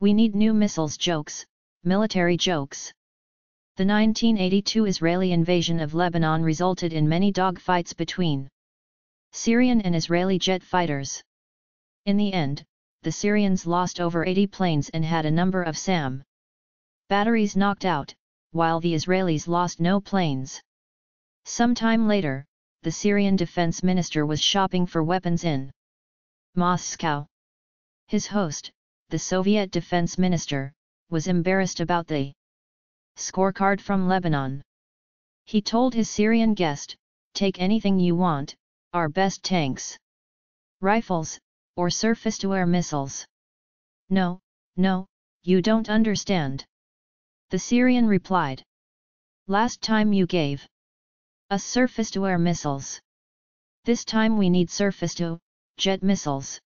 We need new missiles jokes, military jokes. The 1982 Israeli invasion of Lebanon resulted in many dogfights between Syrian and Israeli jet fighters. In the end, the Syrians lost over 80 planes and had a number of SAM batteries knocked out, while the Israelis lost no planes. Some time later, the Syrian defense minister was shopping for weapons in Moscow. His host, the Soviet defense minister, was embarrassed about the scorecard from Lebanon. He told his Syrian guest, take anything you want, our best tanks, rifles, or surface-to-air missiles. No, no, you don't understand. The Syrian replied. Last time you gave us surface-to-air missiles. This time we need surface-to, jet missiles.